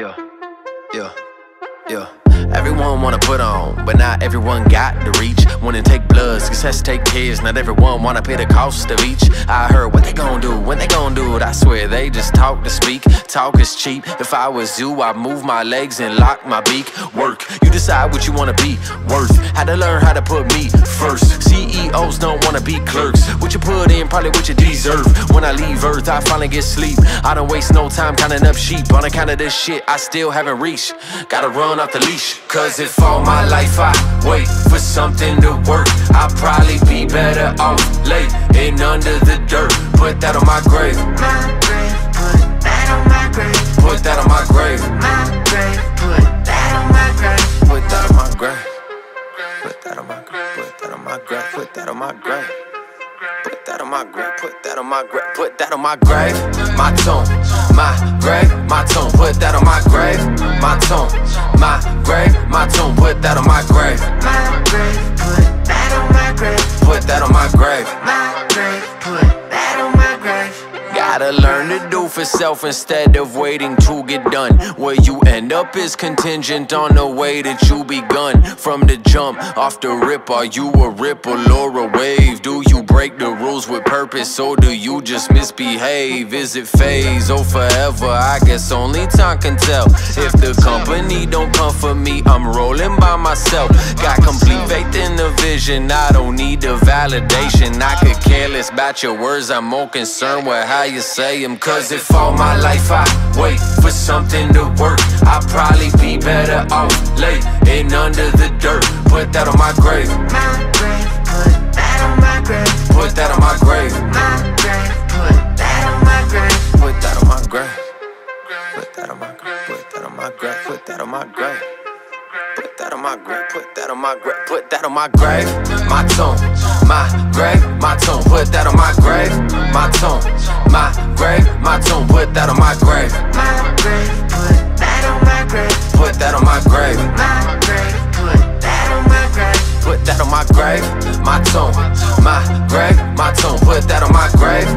Yeah, yeah. Everyone wanna put on, but not everyone got the reach. Wanna take blood, success take kids. Not everyone wanna pay the cost of each. I heard what they gon' do, when they gon' do it. I swear they just talk to speak. Talk is cheap. If I was you, I'd move my legs and lock my beak. Work, you decide what you wanna be. Worth, had to learn how to put me first. CEOs don't wanna be clerks. What you put in, probably what you deserve. When I leave Earth, I finally get sleep. I don't waste no time counting up sheep. On account of this shit, I still haven't reached. Gotta run off the leash. Cause if all my life I wait for something to work, I'll probably be better off late and under the dirt. Put that on my grave. My grave, put that on my grave. Put that on my grave. My grave, put that on my grave. Put that on my grave. Put that on my grave. Put that on my grave. Put that on my grave. Put that on my grave. Put that on my grave. Put that on my grave. My tomb. My grave. My tomb. Put that on my grave. My tomb. Put that on my grave. My grave, put that on my grave. Put that on my grave. My grave, Gotta learn to do for self instead of waiting to get done. Where you end up is contingent on the way that you begun. From the jump, off the rip, are you a ripple or a wave? Do you break the rules with purpose or do you just misbehave? Is it phase or forever? I guess only time can tell. If the company don't come for me, I'm rolling by myself. Got complete faith in the vision, I don't need the validation. I could care less about your words, I'm more concerned with how you say them. Cause if all my life I wait for something to work, I'll probably be better off late and under the dirt. Put that on my grave, My grave, put that on my grave. put that on my grave, My grave, put that on my grave. put that on my grave. Put that on my grave, put that on my grave, put that on my grave. Put that on my grave, put that on my grave, put that on my grave, my tomb, my grave, my tomb, put that on my grave, my tomb, my Put that on my grave. My grave. Put that on my grave. Put that on my grave. My grave. Put that on my grave. Put that on my grave. My tomb. My grave. My tomb. Put that on my grave.